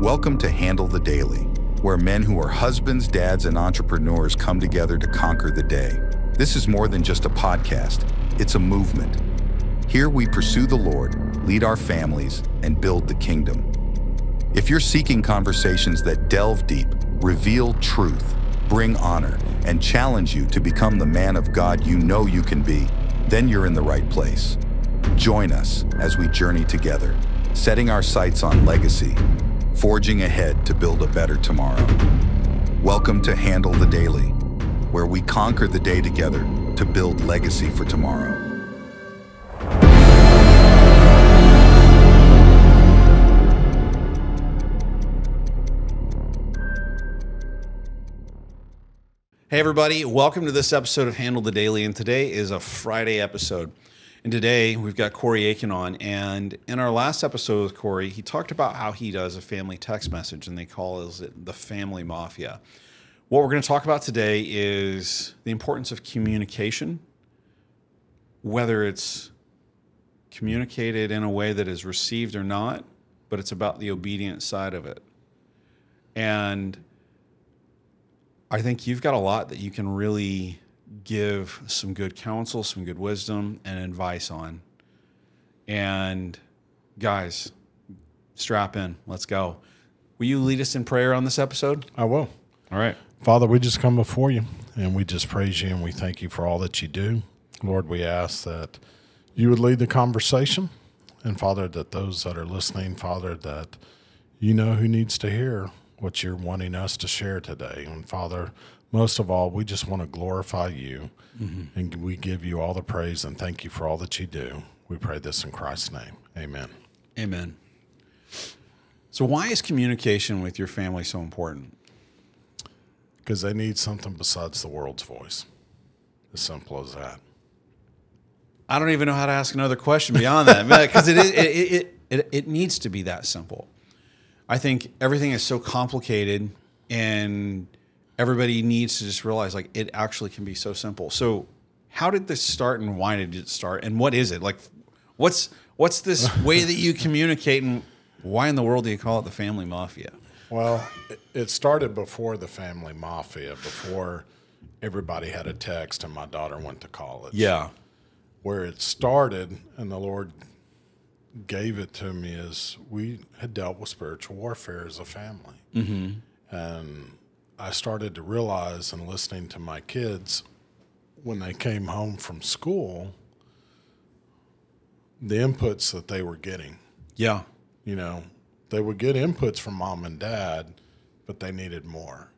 Welcome to Handle the Daily, where men who are husbands, dads, and entrepreneurs come together to conquer the day. This is more than just a podcast, it's a movement. Here we pursue the Lord, lead our families, and build the kingdom. If you're seeking conversations that delve deep, reveal truth, bring honor, and challenge you to become the man of God you know you can be, then you're in the right place. Join us as we journey together, setting our sights on legacy, forging ahead to build a better tomorrow. Welcome to Handle the Daily, where we conquer the day together to build legacy for tomorrow. Hey, everybody, welcome to this episode of Handle the Daily. And today is a Friday episode. And today we've got Cory Akin on. And in our last episode with Cory, he talked about how he does a family text message and they call it the family mafia. What we're going to talk about today is the importance of communication, whether it's communicated in a way that is received or not, but it's about the obedient side of it. And I think you've got a lot that you can really give some good counsel, some good wisdom, and advice on. And guys, strap in. Let's go. Will you lead us in prayer on this episode? I will. All right. Father, we just come before you and we just praise you and we thank you for all that you do. Lord, we ask that you would lead the conversation. And Father, that those that are listening, Father, that you know who needs to hear what you're wanting us to share today. And Father, most of all, we just want to glorify you mm-hmm. and we give you all the praise and thank you for all that you do. We pray this in Christ's name. Amen. Amen. So, why is communication with your family so important? Because they need something besides the world's voice. As simple as that. I don't even know how to ask another question beyond that because it, it, it, it, it needs to be that simple. I think everything is so complicated and everybody needs to just realize like it actually can be so simple. So how did this start and why did it start and what is it? Like what's what's this way that you communicate and why in the world do you call it the family mafia? Well, it started before the family mafia, before everybody had a text and my daughter went to college. Yeah. Where it started and the Lord gave it to me is we had dealt with spiritual warfare as a family. Mm-hmm. And I started to realize and listening to my kids when they came home from school, the inputs that they were getting. Yeah. You know, they would get inputs from mom and dad, but they needed more.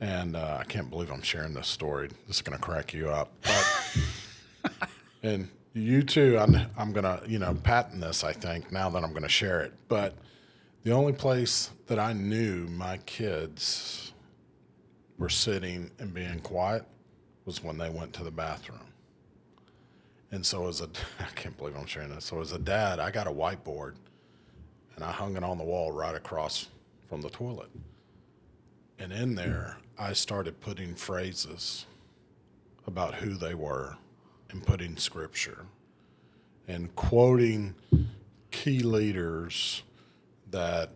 And uh, I can't believe I'm sharing this story. This is going to crack you up. But, and you too. I'm, I'm going to, you know, patent this, I think, now that I'm going to share it. But the only place that I knew my kids were sitting and being quiet was when they went to the bathroom. And so, as a, I can't believe I'm sharing this. So, as a dad, I got a whiteboard and I hung it on the wall right across from the toilet. And in there, I started putting phrases about who they were and putting scripture and quoting key leaders that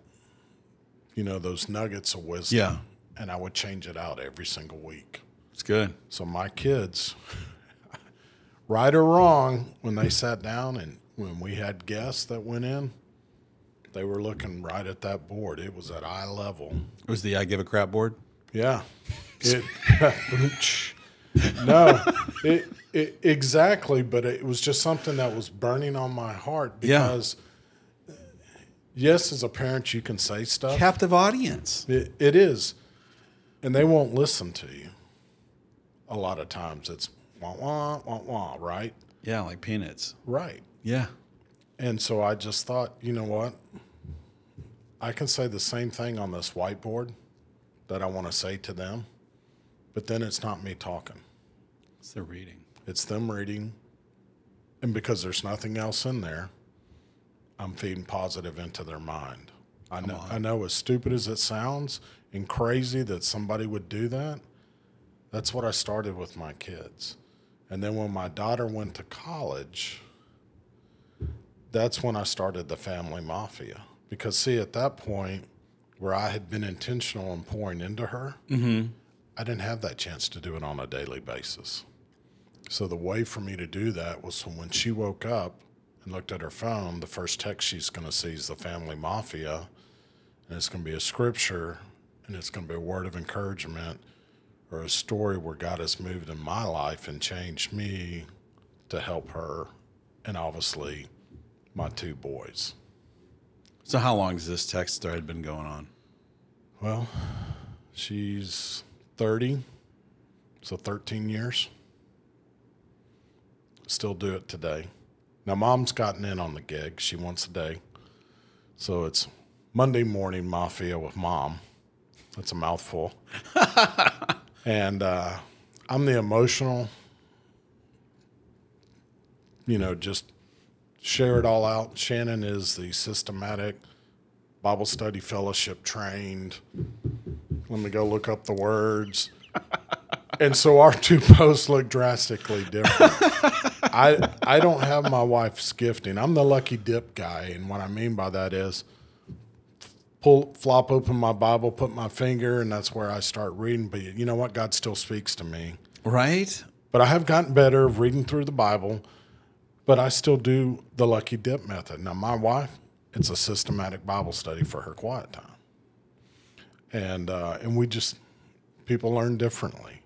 you know those nuggets of wisdom yeah and i would change it out every single week it's good so my kids right or wrong when they sat down and when we had guests that went in they were looking right at that board it was at eye level it was the i give a crap board yeah it no, it, it, exactly. But it was just something that was burning on my heart because, yeah. yes, as a parent, you can say stuff. Captive audience. It, it is, and they won't listen to you. A lot of times, it's wah wah wah wah, right? Yeah, like peanuts. Right. Yeah. And so I just thought, you know what? I can say the same thing on this whiteboard that I want to say to them but then it's not me talking. It's their reading. It's them reading. And because there's nothing else in there, I'm feeding positive into their mind. I know, I know, as stupid as it sounds and crazy that somebody would do that, that's what I started with my kids. And then when my daughter went to college, that's when I started the family mafia. Because, see, at that point, where I had been intentional in pouring into her, mm-hmm. I didn't have that chance to do it on a daily basis. So the way for me to do that was when she woke up and looked at her phone, the first text she's going to see is the family mafia, and it's going to be a scripture, and it's going to be a word of encouragement or a story where God has moved in my life and changed me to help her, and obviously my two boys. So how long has this text thread been going on? Well, she's 30, so 13 years. Still do it today. Now, mom's gotten in on the gig. She wants a day. So it's Monday morning mafia with mom. That's a mouthful. and uh, I'm the emotional, you know, just share it all out. Shannon is the systematic Bible study fellowship trained. Let me go look up the words. and so our two posts look drastically different. I I don't have my wife's gifting. I'm the lucky dip guy, and what I mean by that is pull flop open my Bible, put my finger, and that's where I start reading. But you know what? God still speaks to me. Right? But I have gotten better of reading through the Bible, but I still do the lucky dip method. Now my wife, it's a systematic Bible study for her quiet time. And uh, and we just people learn differently.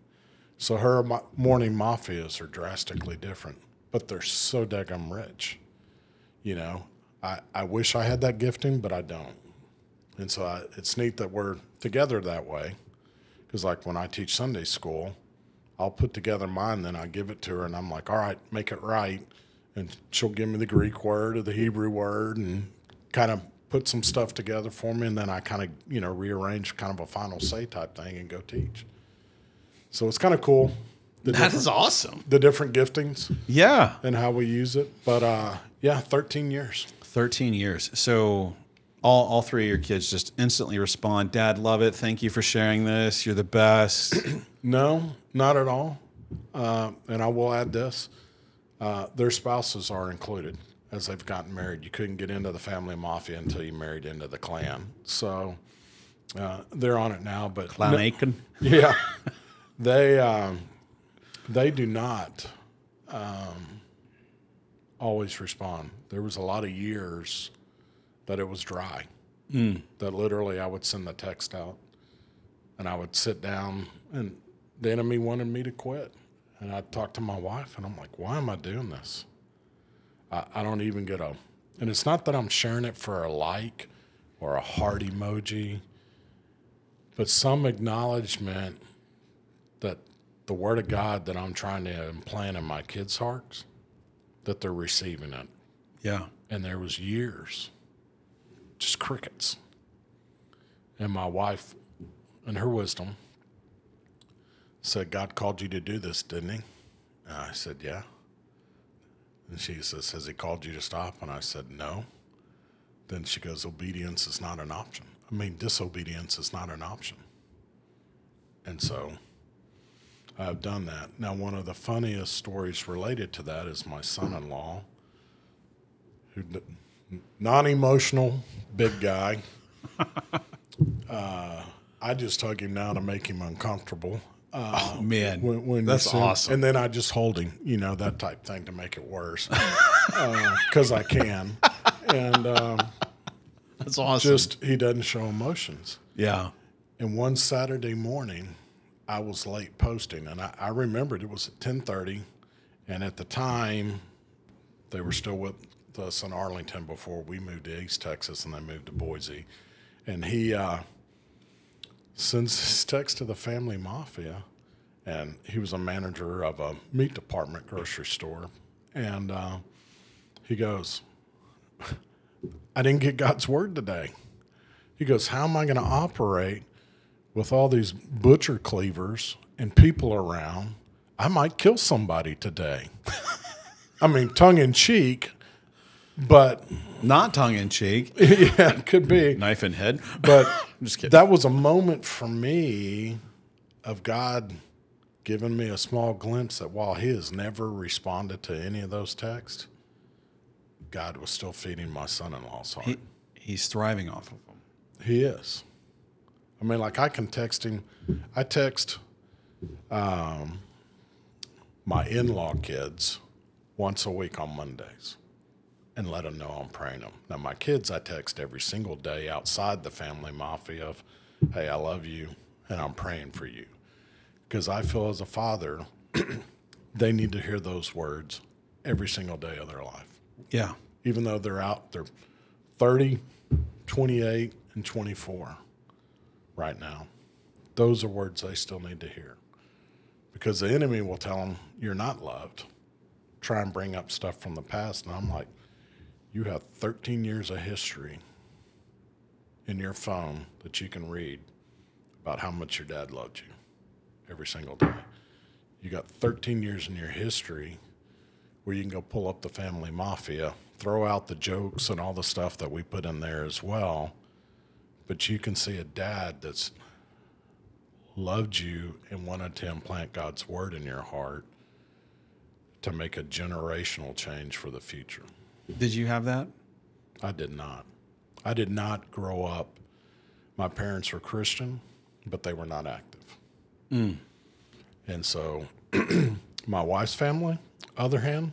So her morning mafias are drastically different but they're so daggum rich. You know, I, I wish I had that gifting, but I don't. And so I, it's neat that we're together that way. Because, like, when I teach Sunday school, I'll put together mine, then I give it to her, and I'm like, all right, make it right. And she'll give me the Greek word or the Hebrew word and kind of put some stuff together for me. And then I kind of, you know, rearrange kind of a final say type thing and go teach. So it's kind of cool. That is awesome. The different giftings. Yeah. And how we use it. But uh, yeah, 13 years. 13 years. So all, all three of your kids just instantly respond, Dad, love it. Thank you for sharing this. You're the best. no, not at all. Uh, and I will add this uh, their spouses are included as they've gotten married. You couldn't get into the family mafia until you married into the clan. So uh, they're on it now. But Clan no, Akin? Yeah. they. Um, they do not um, always respond. There was a lot of years that it was dry. Mm. That literally I would send the text out and I would sit down and the enemy wanted me to quit. And I'd talk to my wife and I'm like, why am I doing this? I, I don't even get a, and it's not that I'm sharing it for a like or a heart emoji, but some acknowledgement that the word of God that I'm trying to implant in my kids' hearts, that they're receiving it. Yeah. And there was years, just crickets. And my wife, in her wisdom, said, God called you to do this, didn't he? And I said, Yeah. And she says, Has he called you to stop? And I said, No. Then she goes, Obedience is not an option. I mean, disobedience is not an option. And so I've done that. Now, one of the funniest stories related to that is my son-in-law, who non-emotional, big guy. uh, I just hug him now to make him uncomfortable. Uh, oh man, when, when that's awesome. And then I just hold him, you know, that type thing to make it worse, because uh, I can. And um, that's awesome. Just he doesn't show emotions. Yeah. And one Saturday morning, I was late posting, and I, I remembered it was at ten thirty, and at the time, they were still with us in Arlington before we moved to East Texas, and they moved to Boise, and he uh, sends his text to the family mafia, and he was a manager of a meat department grocery store, and uh, he goes, "I didn't get God's word today." He goes, "How am I going to operate?" with all these butcher cleavers and people around, I might kill somebody today. I mean, tongue in cheek, but not tongue in cheek. yeah, it could be knife in head. But I'm just kidding. That was a moment for me of God giving me a small glimpse that while He has never responded to any of those texts, God was still feeding my son-in-law's heart. He, he's thriving off of them. He is. I mean, like I can text him. I text um, my in-law kids once a week on Mondays and let them know I'm praying them. Now my kids, I text every single day outside the family mafia of, "Hey, I love you and I'm praying for you," because I feel as a father, they need to hear those words every single day of their life Yeah. even though they're out, they're 30, 28, and 24 right now. Those are words they still need to hear because the enemy will tell them, You're not loved. Try and bring up stuff from the past. And I'm like, You have 13 years of history in your phone that you can read about how much your dad loved you every single day. You got 13 years in your history where you can go pull up the family mafia, throw out the jokes and all the stuff that we put in there as well. But you can see a dad that's loved you and wanted to implant God's word in your heart to make a generational change for the future. Did you have that? I did not. I did not grow up. My parents were Christian, but they were not active. Mm. And so my wife's family, other hand,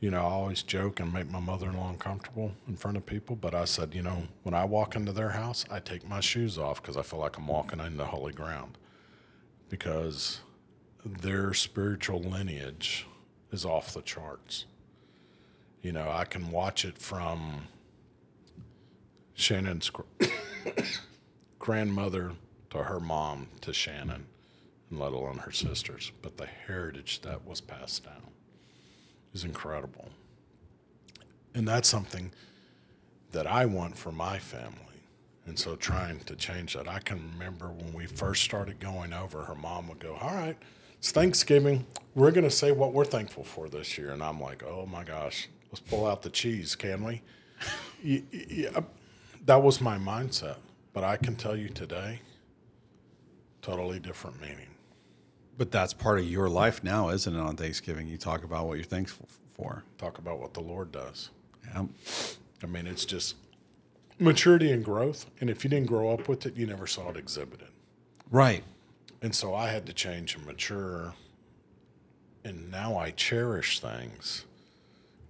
you know, I always joke and make my mother-in-law uncomfortable in front of people, but I said, you know, when I walk into their house, I take my shoes off because I feel like I'm walking into holy ground because their spiritual lineage is off the charts. You know, I can watch it from Shannon's gr- grandmother to her mom to Shannon, and let alone her sisters. But the heritage that was passed down is incredible. And that's something that I want for my family. And so trying to change that. I can remember when we first started going over, her mom would go, All right, it's Thanksgiving. We're going to say what we're thankful for this year. And I'm like, Oh my gosh, let's pull out the cheese, can we? Yeah, that was my mindset. But I can tell you today, totally different meaning. But that's part of your life now, isn't it? On Thanksgiving, you talk about what you're thankful for. Talk about what the Lord does. Yeah. I mean, it's just maturity and growth. And if you didn't grow up with it, you never saw it exhibited. Right. And so I had to change and mature. And now I cherish things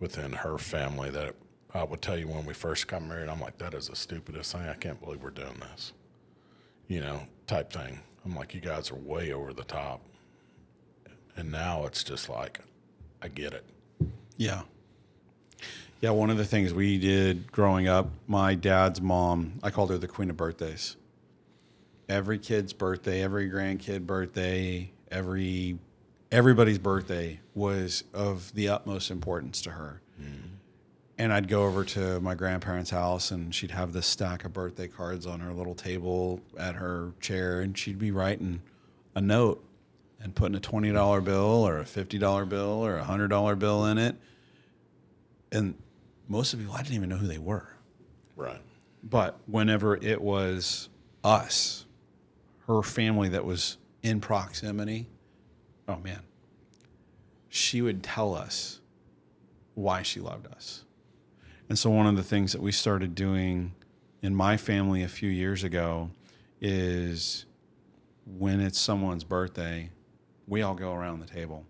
within her family that I would tell you when we first got married, I'm like, that is the stupidest thing. I can't believe we're doing this. You know, type thing. I'm like, you guys are way over the top. And now it's just like, I get it. Yeah. Yeah, one of the things we did growing up, my dad's mom, I called her the queen of birthdays. Every kid's birthday, every grandkid birthday, every everybody's birthday was of the utmost importance to her. Mm-hmm. And I'd go over to my grandparents' house and she'd have this stack of birthday cards on her little table at her chair and she'd be writing a note and putting a $20 bill or a $50 bill or a $100 bill in it and most of the people I didn't even know who they were. Right. But whenever it was us, her family that was in proximity, oh man, she would tell us why she loved us. And so one of the things that we started doing in my family a few years ago is when it's someone's birthday, we all go around the table.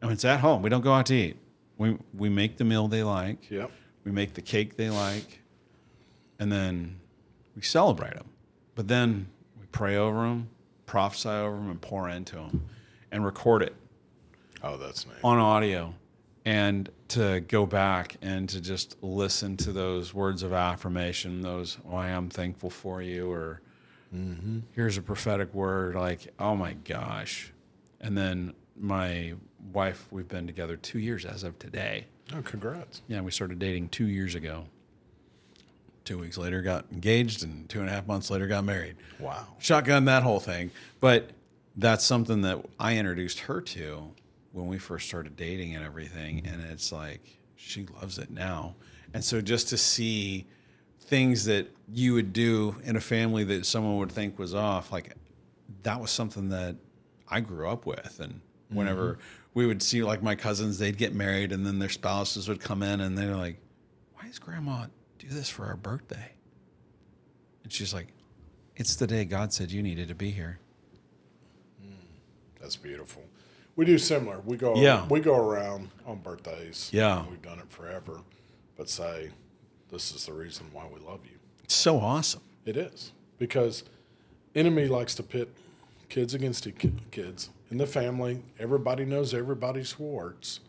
And it's at home. We don't go out to eat. We we make the meal they like. Yep. We make the cake they like, and then we celebrate them. But then we pray over them, prophesy over them, and pour into them, and record it Oh, that's nice. on audio. And to go back and to just listen to those words of affirmation, those "Oh, I am thankful for you," or mm-hmm. "Here's a prophetic word," like "Oh my gosh!" And then my wife, we've been together two years as of today. Oh, congrats. Yeah, we started dating two years ago. Two weeks later, got engaged, and two and a half months later, got married. Wow. Shotgun that whole thing. But that's something that I introduced her to when we first started dating and everything. Mm-hmm. And it's like, she loves it now. And so just to see things that you would do in a family that someone would think was off, like that was something that I grew up with. And whenever mm-hmm. we would see like my cousins, they'd get married and then their spouses would come in and they're like, why does grandma do this for our birthday? And she's like, It's the day God said you needed to be here. That's beautiful. We do similar. We go Yeah. we go around on birthdays. Yeah. We've done it forever. But say, this is the reason why we love you. It's so awesome. It is. Because enemy likes to pit kids against kids in the family. Everybody knows everybody's warts.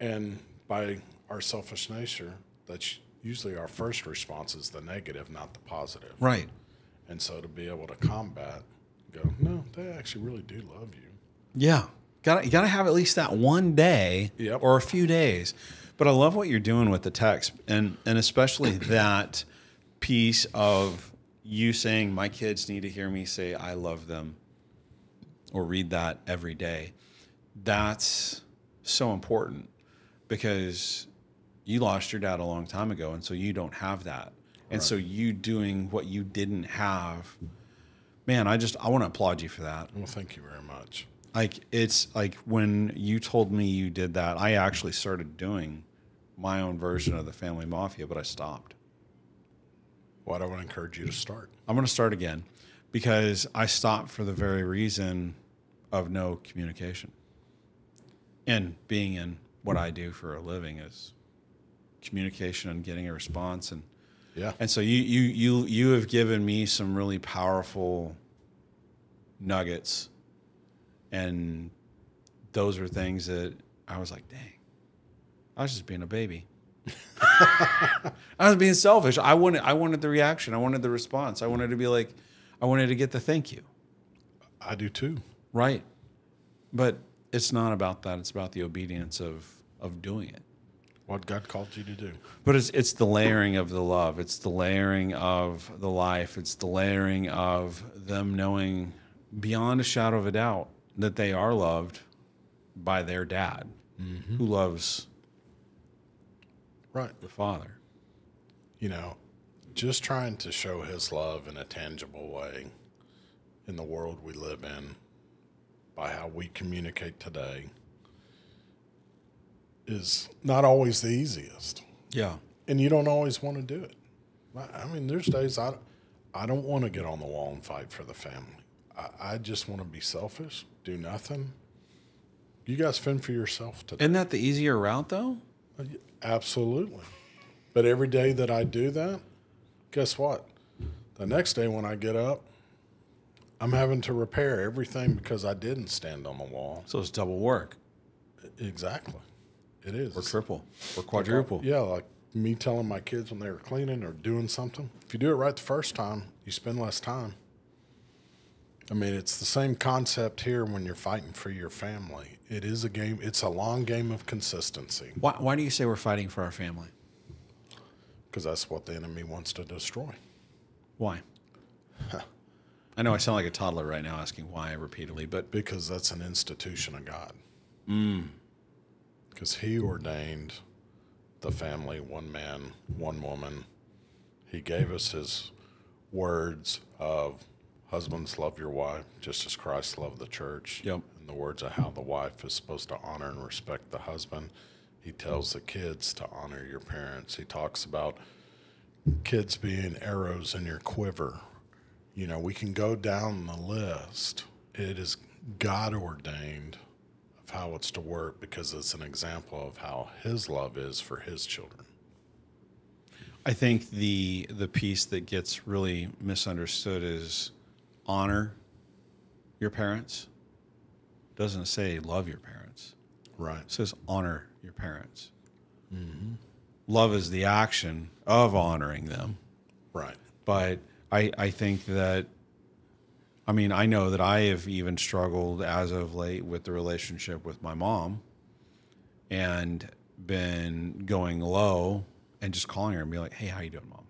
And by our selfish nature, that's usually our first response is the negative, not the positive. Right. And so to be able to combat, go, no, they actually really do love you. Yeah. Got you got to have at least that one day Yep. or a few days. But I love what you're doing with the text and and especially that piece of you saying my kids need to hear me say I love them or read that every day. That's so important because you lost your dad a long time ago and so you don't have that. And so you doing what you didn't have man, I just I want to applaud you for that Well, thank you very much. like it's like when you told me you did that i actually started doing my own version of the family mafia but i stopped What I would encourage you to start. i'm going to start again because i stopped for the very reason of no communication and being in what i do for a living is communication and getting a response and Yeah. and so you you you you have given me some really powerful nuggets, and those are things that I was like, dang, I was just being a baby. I was being selfish. I wanted I wanted the reaction. I wanted the response. I wanted to be like, I wanted to get the thank you. I do too. Right. But it's not about that. It's about the obedience of of doing it. What God called you to do. But it's it's the layering of the love. It's the layering of the life. It's the layering of them knowing beyond a shadow of a doubt that they are loved by their dad, mm-hmm. who loves Right. the father. You know, just trying to show his love in a tangible way in the world we live in by how we communicate today is not always the easiest. Yeah. and you don't always want to do it. I- mean, there's days I, I don't want to get on the wall and fight for the family. I, I just want to be selfish, do nothing. You guys fend for yourself today. Isn't that the easier route though? Uh, absolutely. But every day that I do that, guess what? The next day when I get up, I'm having to repair everything because I didn't stand on the wall. So it's double work Exactly. It is. or triple or quadruple. Yeah, like me telling my kids when they were cleaning or doing something. If you do it right the first time, you spend less time. I mean, it's the same concept here when you're fighting for your family. It is a game, it's a long game of consistency Why, why do you say we're fighting for our family? because that's what the enemy wants to destroy. Why? I know I sound like a toddler right now asking why repeatedly, but Because that's an institution of God. Mm. Because He ordained the family, one man, one woman. He gave us His words of husbands love your wife just as Christ loved the church. Yep. And the words of how the wife is supposed to honor and respect the husband. He tells the kids to honor your parents. He talks about kids being arrows in your quiver. You know, we can go down the list. It is God ordained of how it's to work because it's an example of how His love is for His children. I think the the piece that gets really misunderstood is honor your parents. Doesn't say love your parents. Right. It says honor your parents. Mm-hmm. Love is the action of honoring them. Right. But I I think that I mean I know that I have even struggled as of late with the relationship with my mom and been going low and just calling her and be like, "Hey, how you doing, mom?"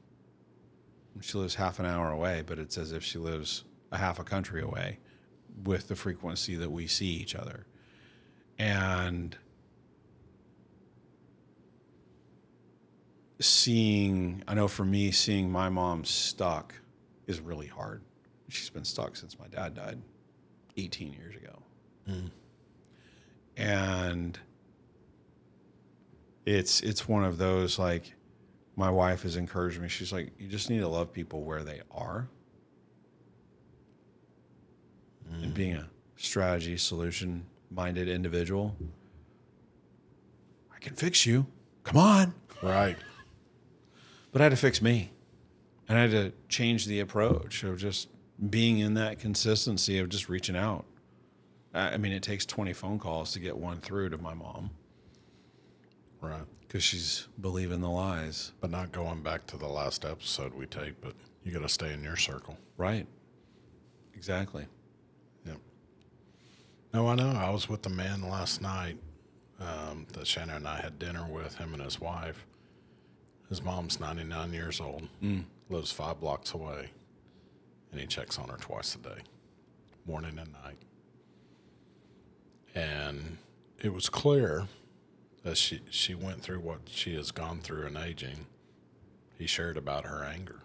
She lives half an hour away, but it's as if she lives a half a country away with the frequency that we see each other. And seeing, I know for me, seeing my mom stuck is really hard. She's been stuck since my dad died 18 years ago. Mm. And it's it's one of those like my wife has encouraged me. She's like, you just need to love people where they are And mm. being a strategy solution minded individual, I can fix you. Come on. Right. But I had to fix me. And I had to change the approach of just being in that consistency of just reaching out. I mean, it takes 20 phone calls to get one through to my mom Right. because she's believing the lies. But not going back to the last episode we take, but you got to stay in your circle. Right. Exactly. Yep. No, I know. I was with a man last night um, that Shannon and I had dinner with, him and his wife. His mom's 99 years old, lives five blocks away, and he checks on her twice a day, morning and night. And it was clear as she, she went through what she has gone through in aging, he shared about her anger.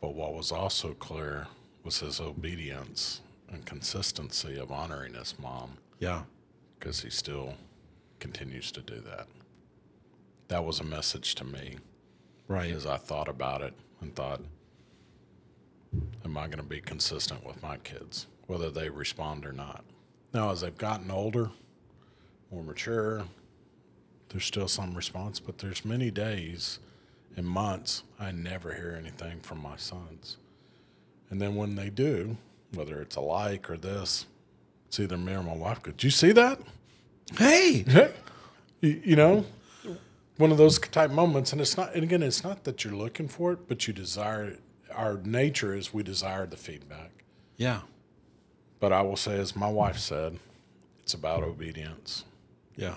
But what was also clear was his obedience and consistency of honoring his mom Yeah. because he still continues to do that. That was a message to me Right. as I thought about it and thought, I going to be consistent with my kids, whether they respond or not? Now, as they've gotten older, more mature, there's still some response, but there's many days and months I never hear anything from my sons. And then when they do, whether it's a like or this, it's either me or my wife. Go, Did you see that? Hey. you, you know, one of those type moments. And it's not, and again, it's not that you're looking for it, but you desire it. Our nature is we desire the feedback. Yeah. But I will say, as my wife said, it's about obedience. Yeah.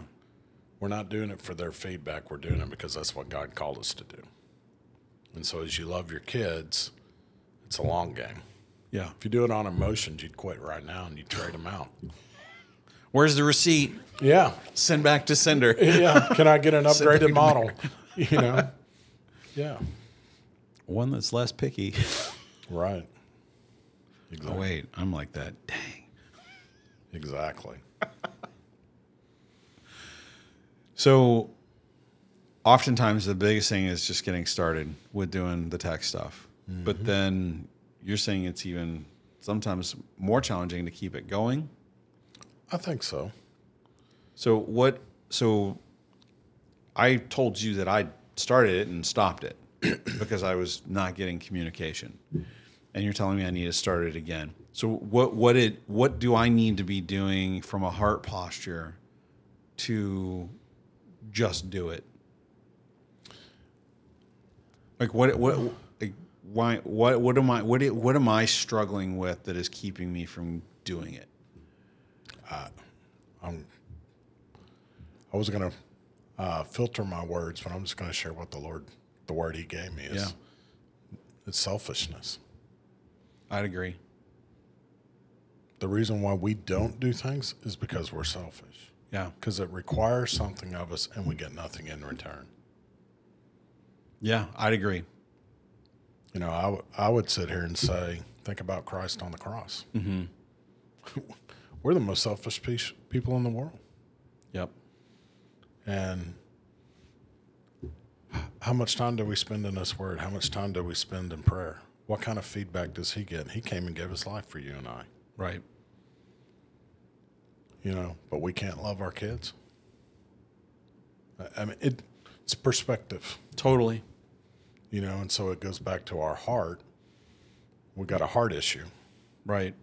We're not doing it for their feedback. We're doing it because that's what God called us to do. And so, as you love your kids, it's a long game. Yeah. If you do it on emotions, you'd quit right now and you'd trade them out. Where's the receipt? Yeah, Send back to sender. yeah. Can I get an upgraded model? You know. Yeah. One that's less picky. Right. Oh, Exactly. wait. I'm like that. Dang. Exactly. So, oftentimes the biggest thing is just getting started with doing the tech stuff. But mm-hmm. then you're saying it's even sometimes more challenging to keep it going. I think so. So what? So I told you that I started it and stopped it because I was not getting communication, and you're telling me I need to start it again. So what? What it? What do I need to be doing from a heart posture to just do it? Like what? What? Why? What? What am I? What? What am I struggling with that is keeping me from doing it? I was going to uh, filter my words, but I'm just going to share what the Lord, the word He gave me is. Yeah. It's selfishness. I'd agree. The reason why we don't do things is because we're selfish. Yeah. Because it requires something of us, and we get nothing in return. Yeah, I'd agree. You know, I, w- I would sit here and say, think about Christ on the cross. Mm-hmm. we're the most selfish people in the world. Yep. And how much time do we spend in this word? How much time do we spend in prayer? What kind of feedback does he get? He came and gave his life for you and I, Right. you know, but we can't love our kids. I- mean, it, it's perspective, Totally. you know, and so it goes back to our heart. We got a heart issue, Right.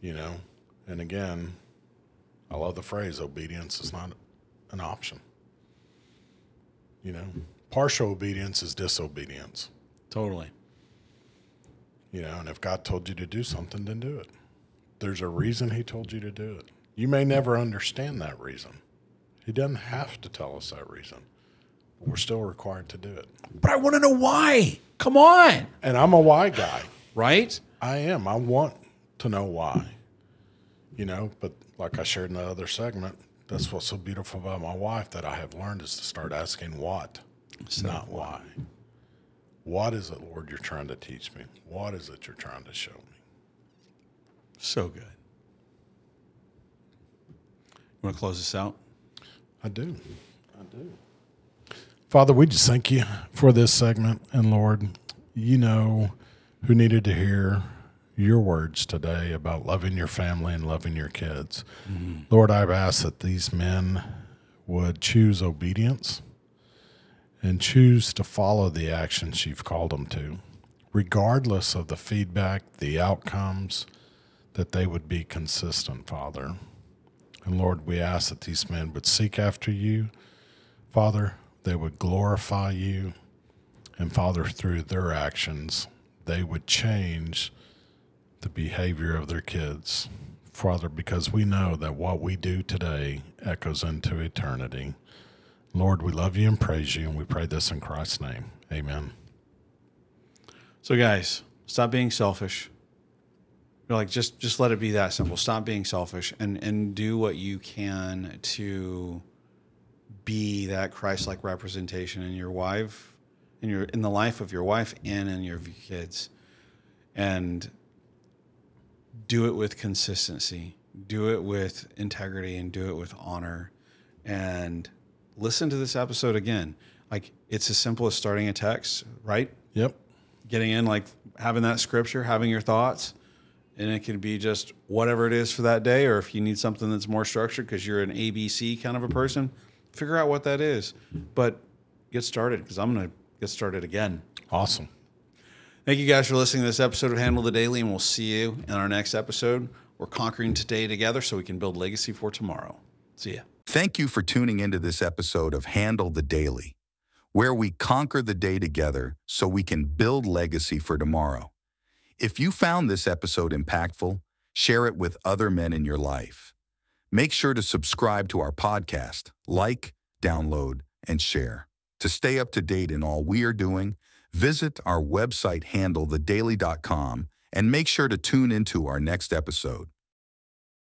you know, and again, I love the phrase obedience is not an option. You know, partial obedience is disobedience. Totally. You know, and if God told you to do something, then do it. There's a reason He told you to do it. You may never understand that reason. He doesn't have to tell us that reason. But we're still required to do it. But I want to know why. Come on. And I'm a why guy. Right? I am. I want to know why. You know, but like I shared in the other segment, that's what's so beautiful about my wife that I have learned is to start asking what, not why. What is it, Lord, you're trying to teach me? What is it you're trying to show me? So good. You want to close this out? I do. I do. Father, we just thank you for this segment. And Lord, you know who needed to hear your words today about loving your family and loving your kids. Mm-hmm. Lord, I've asked that these men would choose obedience and choose to follow the actions you've called them to, regardless of the feedback, the outcomes, that they would be consistent, Father. And Lord, we ask that these men would seek after you, Father, they would glorify you, and Father, through their actions, they would change the behavior of their kids. Father, because we know that what we do today echoes into eternity. Lord, we love you and praise you, and we pray this in Christ's name. Amen. So, guys, stop being selfish. You're like just just let it be that simple. Stop being selfish and and do what you can to be that Christ-like representation in your wife, in your in the life of your wife and in your kids, and do it with consistency. Do it with integrity and do it with honor. And listen to this episode again. Like it's as simple as starting a text, right? Yep. getting in like having that scripture having your thoughts and it could be just whatever it is for that day or if you need something that's more structured because you're an abc kind of a person figure out what that is but get started because i'm going to get started again Awesome. Thank you guys for listening to this episode of handle the daily and we'll see you in our next episode we're conquering today together so we can build legacy for tomorrow see ya Thank you for tuning into this episode of Handle the Daily, where we conquer the day together so we can build legacy for tomorrow. If you found this episode impactful, share it with other men in your life. Make sure to subscribe to our podcast, like, download, and share. To stay up to date in all we are doing, visit our website handlethedaily.com and make sure to tune into our next episode.